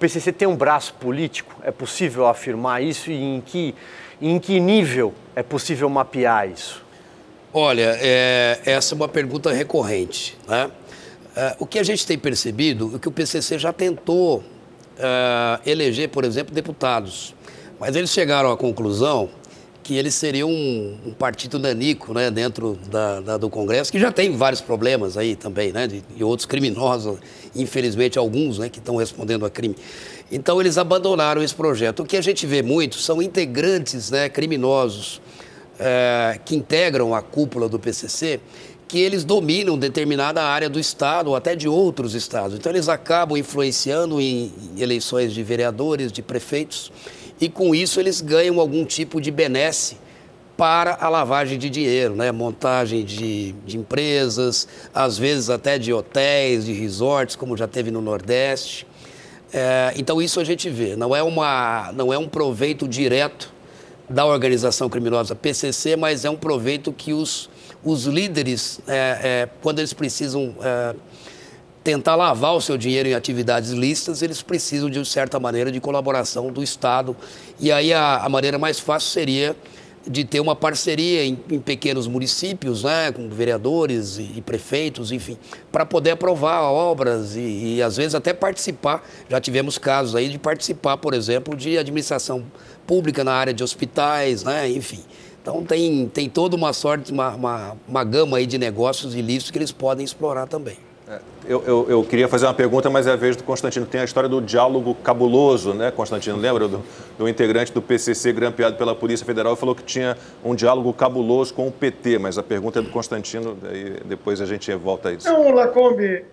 PCC tem um braço político? É possível afirmar isso? E em que, em que nível é possível mapear isso? Olha, é, essa é uma pergunta recorrente. Né? É, o que a gente tem percebido é que o PCC já tentou é, eleger, por exemplo, deputados, mas eles chegaram à conclusão que eles seriam um, um partido nanico né, dentro da, da, do Congresso, que já tem vários problemas aí também, né, de, e outros criminosos, infelizmente alguns né, que estão respondendo a crime. Então eles abandonaram esse projeto. O que a gente vê muito são integrantes né, criminosos é, que integram a cúpula do PCC, que eles dominam determinada área do Estado ou até de outros estados. Então eles acabam influenciando em eleições de vereadores, de prefeitos, e com isso eles ganham algum tipo de benesse para a lavagem de dinheiro, né? montagem de, de, empresas, às vezes até de hotéis, de resorts, como já teve no Nordeste. É, então isso a gente vê, não é, uma, não é um proveito direto da organização criminosa PCC, mas é um proveito que os, os líderes, é, é, quando eles precisam é, tentar lavar o seu dinheiro em atividades lícitas, eles precisam, de certa maneira, de colaboração do Estado. E aí a, a maneira mais fácil seria de ter uma parceria em, em pequenos municípios, né, com vereadores e, e prefeitos, enfim, para poder aprovar obras e, e, às vezes, até participar. Já tivemos casos aí de participar, por exemplo, de administração pública na área de hospitais, né, enfim. Então, tem, tem toda uma sorte, uma, uma, uma gama aí de negócios ilícitos que eles podem explorar também. Eu, eu, eu, queria fazer uma pergunta, mas é a vez do Constantino. Tem a história do diálogo cabuloso, né, Constantino? Lembra do, do integrante do PCC grampeado pela Polícia Federal falou que tinha um diálogo cabuloso com o PT, mas a pergunta é do Constantino, depois a gente volta a isso. Não, Lacombe,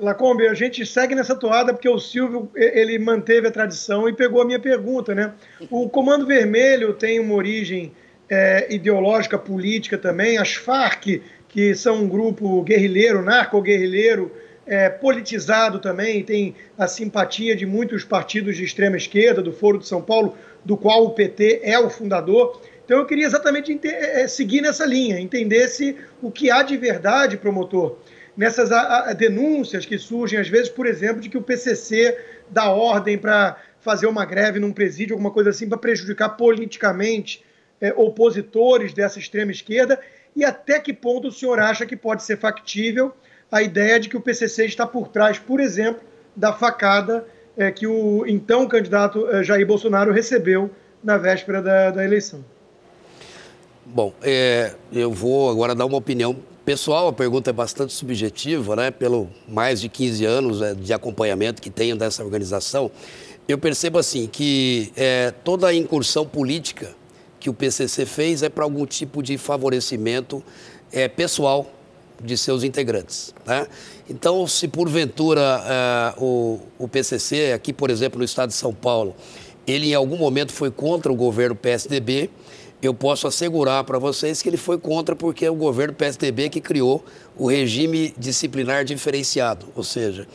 Lacombe, a gente segue nessa toada porque o Silvio ele manteve a tradição e pegou a minha pergunta, né? O Comando Vermelho tem uma origem é, ideológica, política também. As Farc que são um grupo guerrilheiro, narco-guerrilheiro, é, politizado também, tem a simpatia de muitos partidos de extrema esquerda, do Foro de São Paulo, do qual o PT é o fundador. Então eu queria exatamente é, é, seguir nessa linha, entender se o que há de verdade, promotor, nessas denúncias que surgem, às vezes, por exemplo, de que o PCC dá ordem para fazer uma greve num presídio, alguma coisa assim, para prejudicar politicamente é, opositores dessa extrema esquerda, e até que ponto o senhor acha que pode ser factível a ideia de que o PCC está por trás, por exemplo, da facada é, que o então candidato é, Jair Bolsonaro recebeu na véspera da, da eleição? Bom, é, eu vou agora dar uma opinião pessoal. A pergunta é bastante subjetiva, né? Pelo mais de 15 anos é, de acompanhamento que tenho dessa organização, eu percebo assim que é, toda a incursão política que o PCC fez é para algum tipo de favorecimento é, pessoal de seus integrantes. Né? Então, se porventura é, o, o PCC, aqui por exemplo no estado de São Paulo, ele em algum momento foi contra o governo PSDB, eu posso assegurar para vocês que ele foi contra porque é o governo PSDB que criou o regime disciplinar diferenciado, ou seja,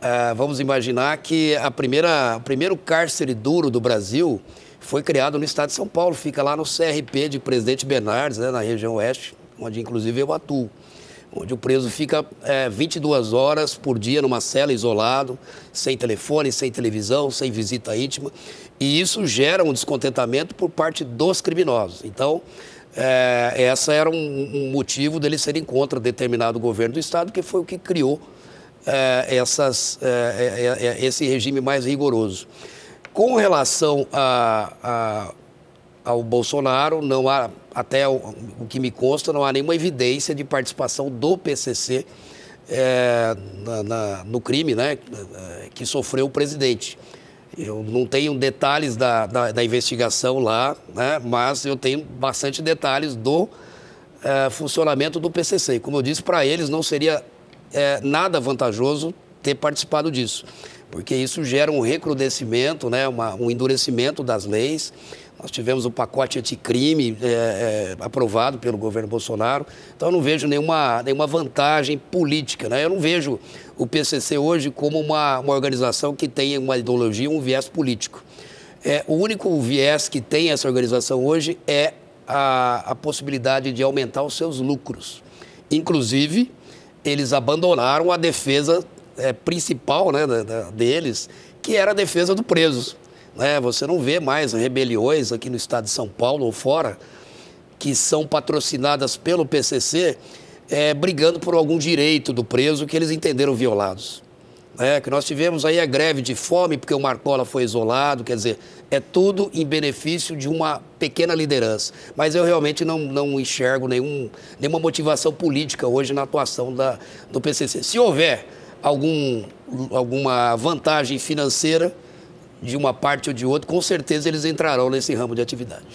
é, vamos imaginar que a primeira, o primeiro cárcere duro do Brasil foi criado no estado de São Paulo, fica lá no CRP de Presidente Bernardes, né, na região oeste, onde inclusive eu atuo. Onde o preso fica é, 22 horas por dia numa cela isolado, sem telefone, sem televisão, sem visita íntima. E isso gera um descontentamento por parte dos criminosos. Então, é, essa era um, um, motivo deles serem contra determinado governo do Estado, que foi o que criou é, essas, é, é, é, esse regime mais rigoroso. Com relação a, a, ao Bolsonaro, não há, até o, o, que me consta, não há nenhuma evidência de participação do PCC é, na, na, no crime né, que sofreu o presidente. Eu não tenho detalhes da, da, da investigação lá, né, mas eu tenho bastante detalhes do é, funcionamento do PCC. Como eu disse, para eles não seria é, nada vantajoso ter participado disso porque isso gera um recrudescimento, né, uma, um endurecimento das leis. Nós tivemos o pacote anticrime é, é, aprovado pelo governo Bolsonaro, então eu não vejo nenhuma, nenhuma vantagem política. Né? Eu não vejo o PCC hoje como uma, uma organização que tem uma ideologia, um viés político. É, o único viés que tem essa organização hoje é a, a possibilidade de aumentar os seus lucros. Inclusive, eles abandonaram a defesa é, principal né, da, da, deles, que era a defesa do preso. Né? Você não vê mais rebeliões aqui no estado de São Paulo ou fora que são patrocinadas pelo PCC é, brigando por algum direito do preso que eles entenderam violados. É, que nós tivemos aí a greve de fome porque o Marcola foi isolado, quer dizer, é tudo em benefício de uma pequena liderança. Mas eu realmente não, não enxergo nenhum, nenhuma motivação política hoje na atuação da, do PCC. Se houver algum, alguma vantagem financeira de uma parte ou de outra, com certeza eles entrarão nesse ramo de atividade.